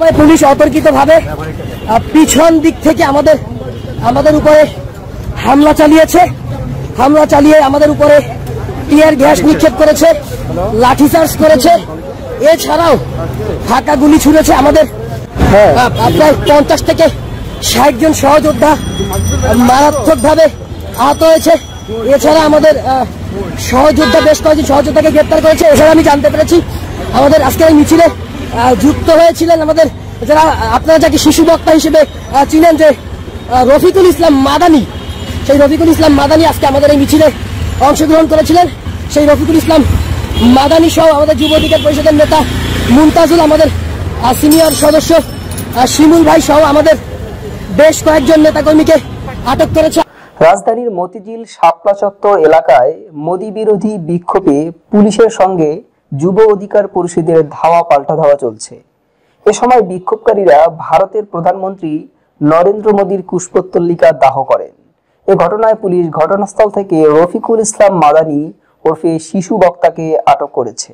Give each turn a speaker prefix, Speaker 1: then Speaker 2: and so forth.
Speaker 1: Police অতর্কিত ভাবে পিছন দিক থেকে আমাদের আমাদের উপরে হামলা চালিয়েছে। হামলা চালিয়ে আমাদের উপরে টিয়ার গ্যাস নিক্ষেপ করেছে লাঠিচার্জ করেছে। এছাড়াও ফাঁকা গুলি ছুড়েছে আমাদের প্রায় পঞ্চাশ থেকে ষাট জন সহযোদ্ধা মারাত্মক ভাবে আহত হয়েছে। এছাড়া আমাদের সহযোদ্ধা বেশ কয়েকজন সহযোদ্ধাকে গ্রেপ্তার করেছে। এছাড়া আমি জানতে পেরেছি আমাদের আজকের মিছিলে যুক্ত হয়েছিলেন আমাদের যারা, আপনারা যাকে শিশু বক্তা হিসেবে চিনেন যে রফিকুল ইসলাম মাদানি। সেই রফিকুল ইসলাম মাদানি আজকে আমাদের এই মিছিলে অংশগ্রহণ করেছিলেন। সেই রফিকুল ইসলাম মাদানি সহ আমাদের যুব অধিকার পরিষদের নেতা মুমতাজুল, আমাদের সিনিয়র সদস্য শিমুল ভাই সহ আমাদের বেশ কয়েকজন নেতাকর্মীকে আটক করেছে।
Speaker 2: রাজধানীর মতিঝিল শাপলা চত্বর এলাকায় মোদী বিরোধী বিক্ষোভে পুলিশের সঙ্গে যুব অধিকার পরিষদের ধাওয়া পাল্টা ধাওয়া চলছে। এ সময় বিক্ষোভকারীরা ভারতের প্রধানমন্ত্রী নরেন্দ্র মোদীর কুষ্পত্তল্লিকা দাহ করেন। এ ঘটনায় পুলিশ ঘটনাস্থল থেকে রফিকুল ইসলাম মাদানি ওরফে শিশু বক্তাকে আটক করেছে।